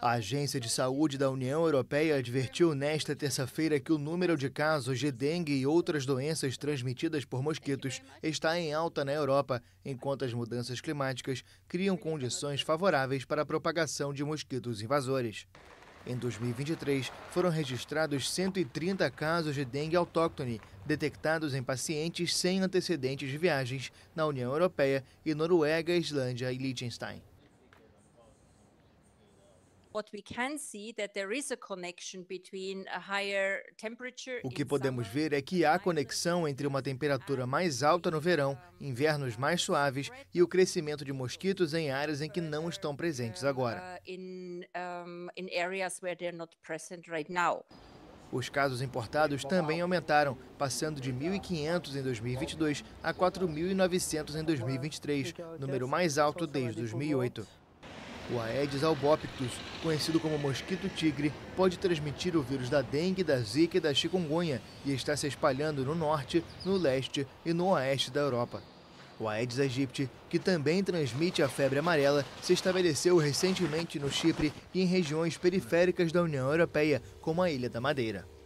A Agência de Saúde da União Europeia advertiu nesta terça-feira que o número de casos de dengue e outras doenças transmitidas por mosquitos está em alta na Europa, enquanto as mudanças climáticas criam condições favoráveis para a propagação de mosquitos invasores. Em 2023, foram registrados 130 casos de dengue autóctone, detectados em pacientes sem antecedentes de viagens na União Europeia e Noruega, Islândia e Liechtenstein. O que podemos ver é que há conexão entre uma temperatura mais alta no verão, invernos mais suaves e o crescimento de mosquitos em áreas em que não estão presentes agora. Os casos importados também aumentaram, passando de 1.500 em 2022 a 4.900 em 2023, número mais alto desde 2008. O Aedes albopictus, conhecido como mosquito tigre, pode transmitir o vírus da dengue, da zika e da chikungunya e está se espalhando no norte, no leste e no oeste da Europa. O Aedes aegypti, que também transmite a febre amarela, se estabeleceu recentemente no Chipre e em regiões periféricas da União Europeia, como a Ilha da Madeira.